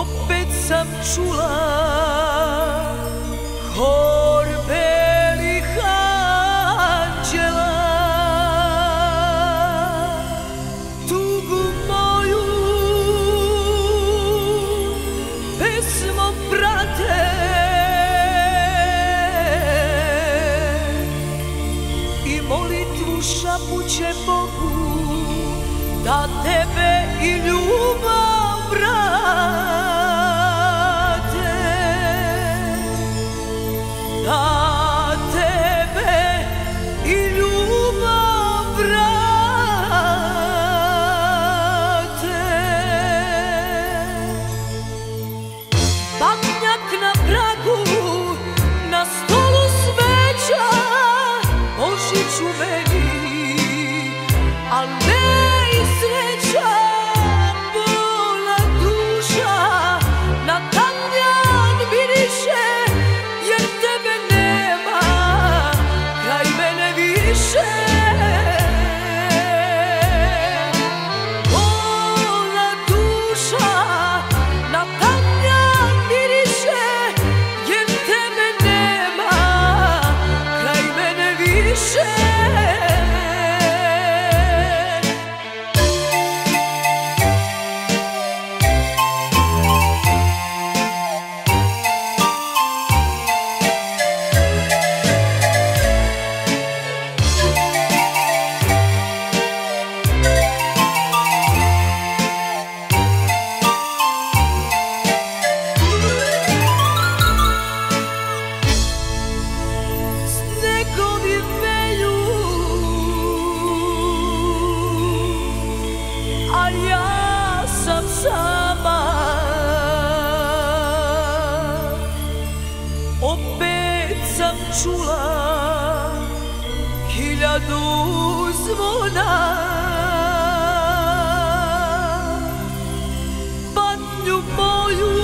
opet sam čula hor belih anđela. Tugu moju pesmom prate i molitvu šapuće Bogu da tebe i ljubav vrati Opet sam čula hiljadu zvona. Patnju moju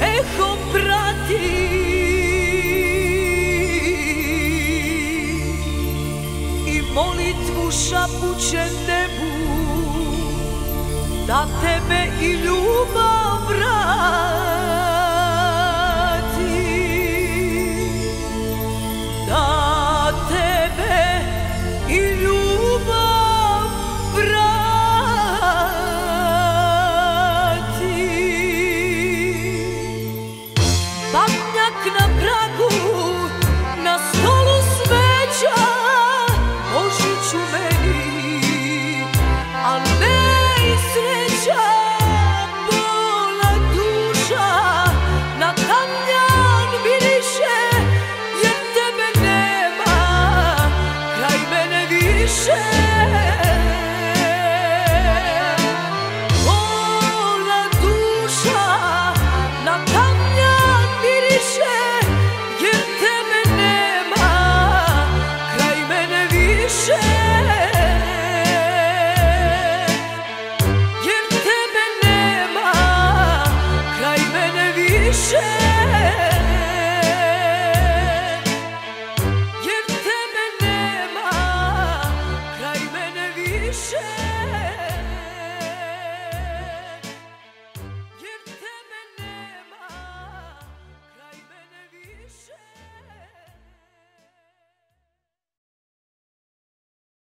eho prati. I molitvu šapuće nebu da tebe i ljubav vrati